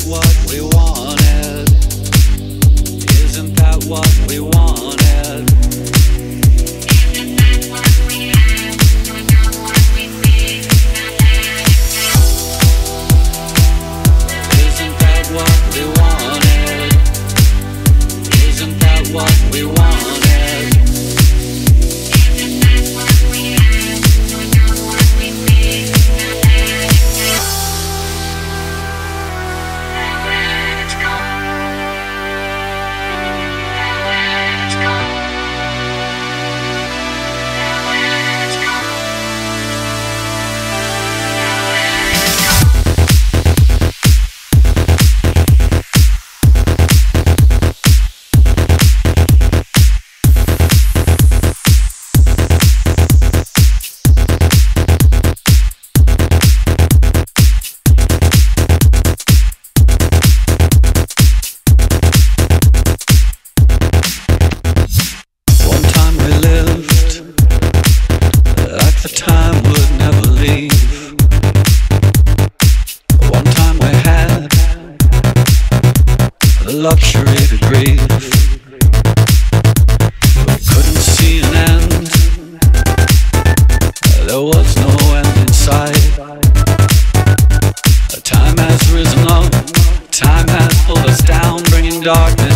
that what we wanted? Isn't that what we wanted? luxury to grieve. Couldn't see an end. There was no end. Time has risen up, time has pulled us down, bringing darkness.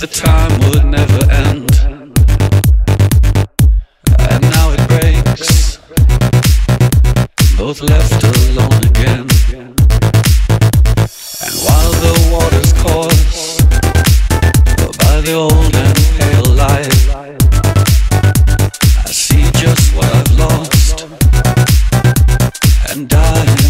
the time would never end. And now it breaks. Both left alone again. And while the waters course By the old and pale light I see just what I've lost. And dying